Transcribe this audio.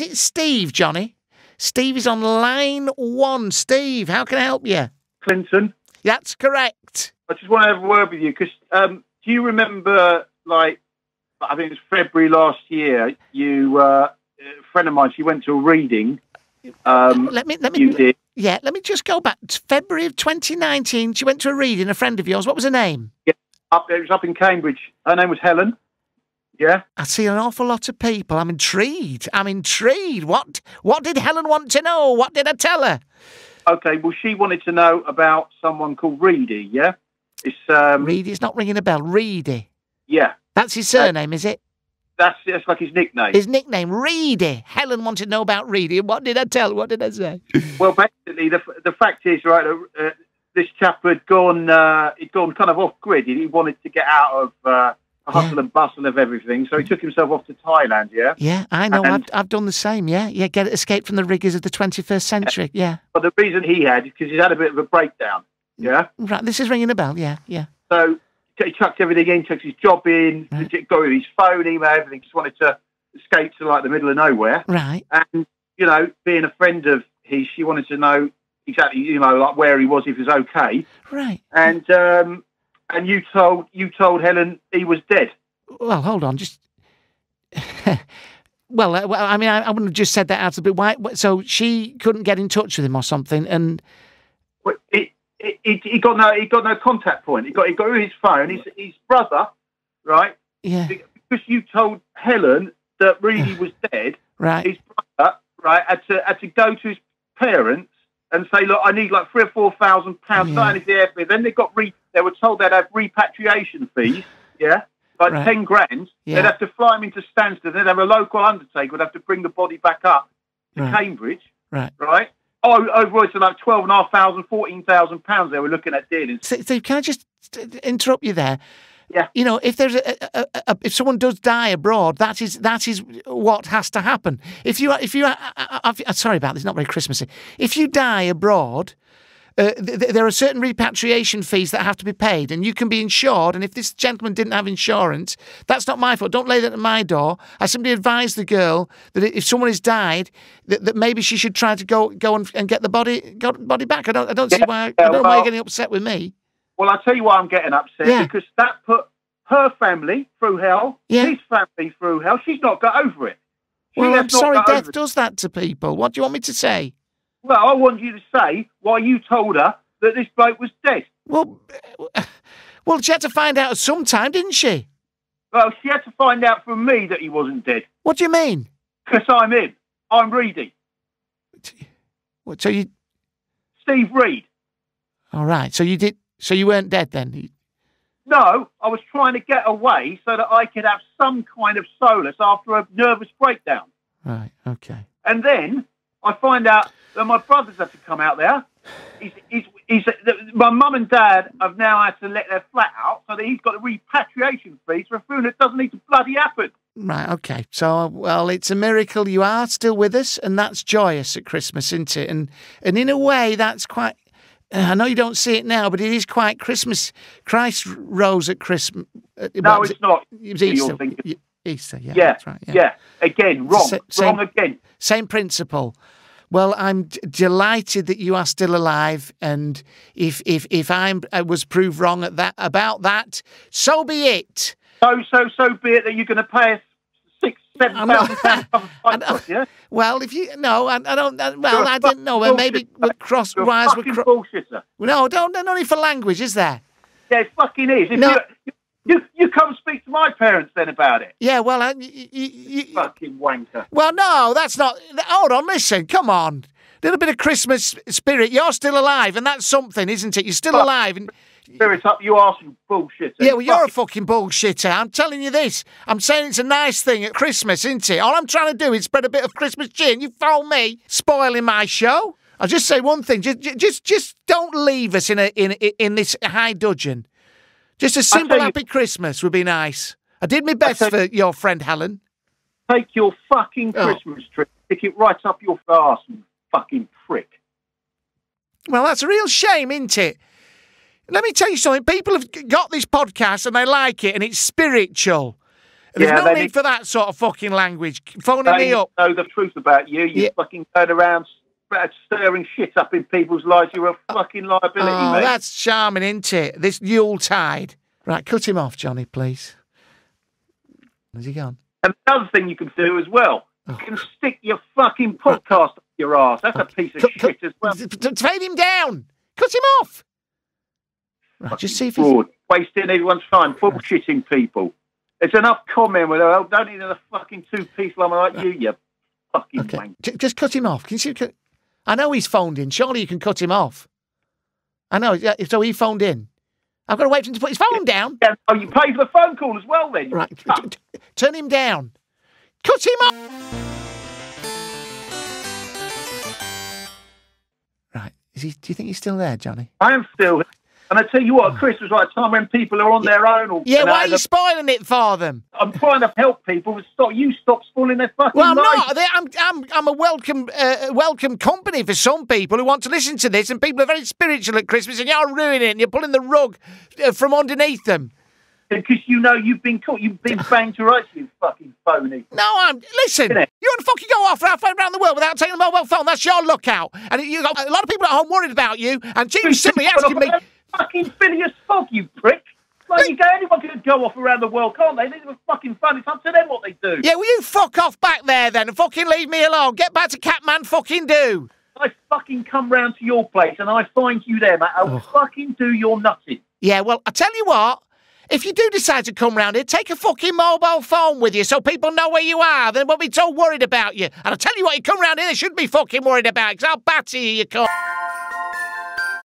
is it Steve, Johnny? Steve is on line one. Steve, how can I help you? Clinton. That's correct. I just want to have a word with you because um, do you remember, like, I think it was February last year, you, uh, a friend of mine, she went to a reading. Um, Let me let me did. Yeah, let me just go back. It's February of 2019. She went to a reading. A friend of yours. What was her name? Up, it was up in Cambridge. Her name was Helen. Yeah. I see an awful lot of people. I'm intrigued. I'm intrigued. What What did Helen want to know? What did I tell her? Okay. Well, she wanted to know about someone called Reedy. Yeah. It's um. Reedy. It's not ringing a bell. Reedy. Yeah. That's his surname, is it? That's that's like his nickname. His nickname, Reedy. Helen wanted to know about Reedy. What did I tell? What did I say? Well, basically, the the fact is, right, uh, this chap had gone, uh, he'd gone kind of off grid. He wanted to get out of uh, the hustle Yeah. and bustle of everything, so he took himself off to Thailand. Yeah, Yeah, I know. I've, I've done the same. Yeah, yeah. Get escape from the rigors of the 21st century. Yeah. but the reason he had is because he's had a bit of a breakdown. Yeah, Right. This is ringing a bell. Yeah, yeah. so he chucked everything in, chucked his job in, Right. got his phone, email, everything. Just wanted to escape to like the middle of nowhere. Right. And you know, being a friend of his, she wanted to know exactly, you know, like where he was, if he was okay. Right. And um, and you told you told Helen he was dead. Well, hold on. Just. well, uh, well, I mean, I, I wouldn't have just said that out of the. Why? So she couldn't get in touch with him or something, and Well, He, he, got no he got no contact point. He got he got his phone. His his brother, right? yeah, Because you told Helen that Reedy was dead. right. His brother, right, had to had to go to his parents and say, look, I need like three or four thousand pounds. Yeah. The airfare. Then they got re. They were told they'd have repatriation fees. Yeah. Like Right. ten grand, Yeah. they'd have to fly him into Stansted. They'd have a local undertaker would have to bring the body back up to Right. Cambridge. Right. right? Oh, overall, it's like twelve and a half thousand, fourteen thousand pounds. They were looking at dealing. So, Steve, can I just interrupt you there? Yeah. You know, if there's a, a, a, if someone does die abroad, that is that is what has to happen. If you if you uh, uh, uh, sorry about this, not very Christmassy. If you die abroad. Uh, th- th- there are certain repatriation fees that have to be paid, and you can be insured. And if this gentleman didn't have insurance, that's not my fault. Don't lay that at my door. I simply advise the girl that if someone has died, that, that maybe she should try to go go and, and get the body got body back. I don't I don't see why I don't know why you're getting upset with me. Well, I'll tell you why I'm getting upset Yeah. because that put her family through hell, Yeah. his family through hell. She's not got over it. She Well, I'm sorry, death does that to people. What do you want me to say? Well, I want you to say why you told her that this bloke was dead. Well, well, she had to find out at some time, didn't she? Well, she had to find out from me that he wasn't dead What do you mean? because I'm in. I'm Reedy. What, so you, Steve Reed. all right. So you did. So you weren't dead then. No, I was trying to get away so that I could have some kind of solace after a nervous breakdown. Right. Okay. And then I find out that my brothers had to come out there. He's, he's, he's, my mum and dad have now had to let their flat out so that he's got a repatriation fees for a funeral that doesn't need to bloody happen. Right. Okay. So, uh, well, it's a miracle you are still with us, and that's joyous at Christmas, isn't it? And and in a way, that's quite. Uh, I know you don't see it now, but it is quite Christmas. Christ rose at Christmas. Uh, no, it's not. It was Easter. Easter. Yeah. Yeah, That's right. yeah. Again, wrong. Sa- same- wrong again. Same principle. Well, I'm d- delighted that you are still alive, and if if if I'm, I was proved wrong at that about that, so be it. So, so, so be it that you're going to pay us I'm not-. Yeah. Well, if you no, I, I don't. I, well, I didn't know. Well, maybe with cross You're wires with cro- no, don't no need for language, is there? Yeah, it fucking is. If No. you, you, you come speak to my parents then about it. Yeah, well, I, y- y- y- Fucking wanker. well, no, that's not. Hold on, listen, come on. Little bit of Christmas spirit. You're still alive, and that's something, isn't it? You're still alive, and Spirit up, you arse you bullshitter. Yeah, well, you're a Fucking- bullshitter. I'm telling you this. I'm saying it's a nice thing at Christmas, isn't it? All I'm trying to do is spread a bit of Christmas cheer, and you phone me spoiling my show. I'll just say one thing: just, just, just don't leave us in a in in this high dudgeon. Just a simple tell you- happy Christmas would be nice. I did my best for your friend Helen. Take your fucking Oh. Christmas tree, stick it right up your arse, you fucking prick. Well, that's a real shame, isn't it? Let me tell you something. People have got this podcast and they like it, and it's spiritual. There's Yeah, no need for that sort of fucking language. Phoning me up. know the truth about you. You Yeah. fucking turn around stirring shit up in people's lives. You're a fucking liability, Oh, mate. that's charming, isn't it? This Yuletide. Right, cut him off, Johnny, please. Where's he gone? And the other thing you can do as well, you Oh. can stick your fucking podcast up your ass. That's a piece of shit as well. Fade him down. Cut him off. Right, just see if he's. Fraud, wasting everyone's time, bullshitting people. It's enough comment with oh, don't need a fucking two-piece lumber like you, you fucking Okay, wank. just cut him off. Can you see? Cut... I know he's phoned in. Surely you can cut him off. I know. yeah, So he phoned in. I've got to wait for him to put his phone down. Yeah, oh, you pay for the phone call as well, then. Right, turn him down. Cut him off. Right, is he? Do you think he's still there, Johnny? I am still. And I tell you what, Christmas is like a time when people are on their own. Or, Yeah, why are you spoiling it for them? I'm trying to help people, stop you stop spoiling their fucking Well, I'm lives. not. I'm, I'm, I'm a welcome, uh, welcome company for some people who want to listen to this, and people are very spiritual at Christmas, and you're ruining it, and you're pulling the rug uh, from underneath them. Because you know you've been caught, you've been banged to rights, you fucking phony. No, I'm. Listen, you want to fucking go off halfway around the world without taking a mobile phone? That's your lookout. And you got a lot of people at home worried about you, and Jim's simply asking me. Fucking Phileas Fogg, you prick. Like you go, anyone can go off around the world, can't they? These are fucking fun. It's up to them what they do. Yeah, will you fuck off back there then and fucking leave me alone? Get back to Catman fucking do. I fucking come round to your place and I find you there, mate. I'll fucking do your nutting. Yeah, well, I tell you what. If you do decide to come round here, take a fucking mobile phone with you so people know where you are. They won't be so worried about you. And I tell you what, you come round here, they shouldn't be fucking worried about because I'll batter you, you cunt.